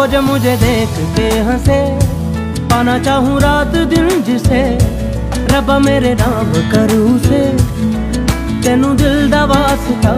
वो जो मुझे देख के हंसे पाना चाहूँ रात दिन जिसे रबा मेरे नाम करूँ से तेनू दिल दा वास्ता